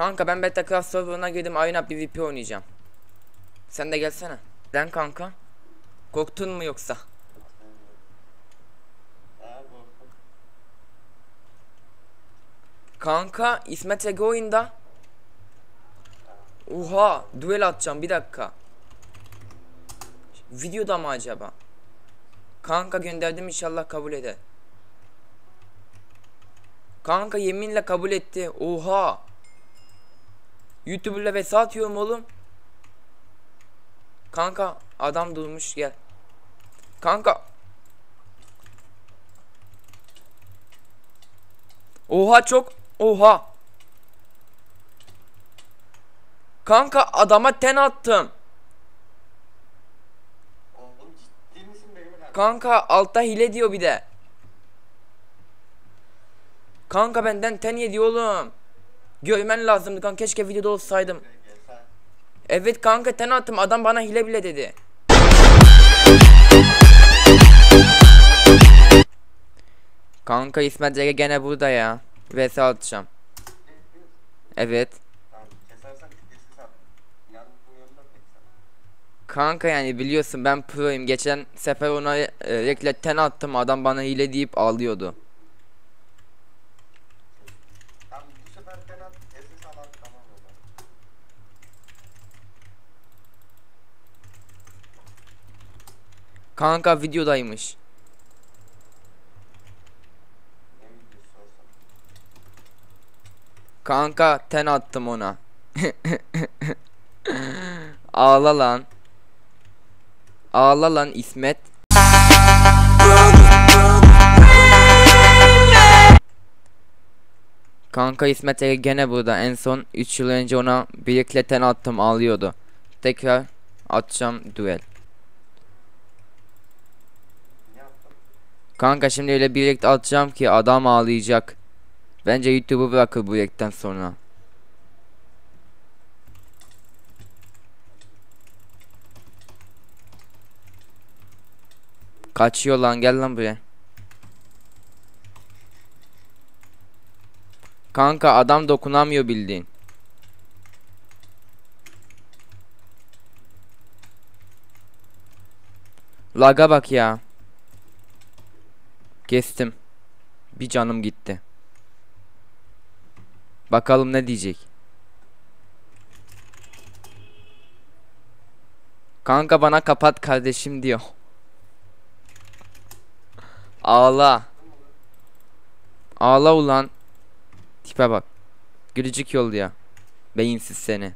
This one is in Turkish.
Kanka ben Battlecraft serverına girdim Arena PvP oynayacağım. Sen de gelsene. Lan kanka. Korktun mu yoksa? Kanka İsmet Ege oyunda. Oha duel atacağım bir dakika. Videoda mı acaba? Kanka gönderdim inşallah kabul eder. Kanka yeminle kabul etti. Oha. YouTuber'la vs atıyorum oğlum. Kanka adam durmuş gel. Kanka. Oha çok. Oha. Kanka adama ten attım. Oğlum ciddi misin benim kardeşim? Kanka altta hile diyor bir de. Kanka benden ten yedi oğlum. Görmen lazımdı kanka keşke videoda olsaydım. Evet kanka ten attım adam bana hile bile dedi. Kanka İsmet Ege gene burada ya. VS atacağım. Evet. Kanka yani biliyorsun ben proyum. Geçen sefer ona e, rekle ten attım adam bana hile deyip ağlıyordu. Kesin sana at tamam zaman. Kanka videodaymış. Kanka ten attım ona. Ağla lan. Ağla lan İsmet. Kanka İsmet Ege gene burada. En son 3 yıl önce ona birlikte ten attım ağlıyordu. Tekrar atacağım duel. Kanka şimdi öyle birlikte atacağım ki adam ağlayacak. Bence YouTube'u bırakır bu yekten sonra. Kaçıyor lan gel lan buraya. Kanka adam dokunamıyor bildiğin. Laga bak ya. Kestim. Bir canım gitti. Bakalım ne diyecek. Kanka bana kapat kardeşim diyor. Ağla. Ağla ulan. Tipe bak. Gülücük yol ya. Beyinsiz seni.